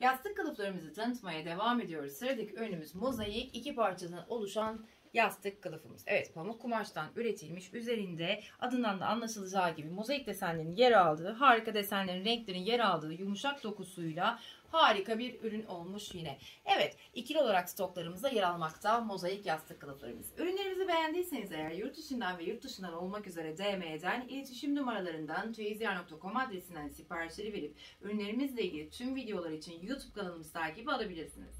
Yastık kılıflarımızı tanıtmaya devam ediyoruz. Sıradaki ürünümüz mozaik iki parçadan oluşan yastık kılıfımız. Evet pamuk kumaştan üretilmiş. Üzerinde adından da anlaşılacağı gibi mozaik desenlerin yer aldığı, harika desenlerin, renklerin yer aldığı yumuşak dokusuyla harika bir ürün olmuş yine. Evet ikili olarak stoklarımızda yer almakta mozaik yastık kılıflarımız. Ürünlerimizi beğendiyseniz eğer yurt içinden ve yurt dışından olmak üzere DM'den iletişim numaralarından çeyizyer.com adresinden siparişleri verip ürünlerimizle ilgili tüm videolar için YouTube kanalımızı takip alabilirsiniz.